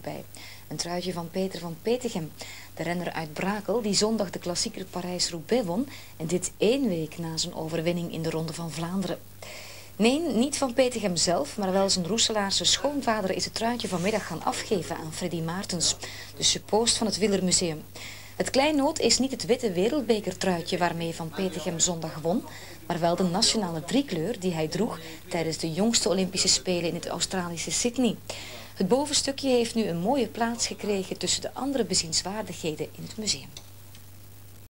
bij. Een truitje van Peter van Petegem, de renner uit Brakel die zondag de klassieker Parijs-Roubaix won en dit één week na zijn overwinning in de Ronde van Vlaanderen. Nee, niet van Petegem zelf, maar wel zijn Roeselaarse schoonvader is het truitje vanmiddag gaan afgeven aan Freddy Maartens, de suppoost van het Wielermuseum. Het kleinoot is niet het witte wereldbekertruitje waarmee Van Petegem zondag won, maar wel de nationale driekleur die hij droeg tijdens de jongste Olympische Spelen in het Australische Sydney. Het bovenstukje heeft nu een mooie plaats gekregen tussen de andere bezienswaardigheden in het museum.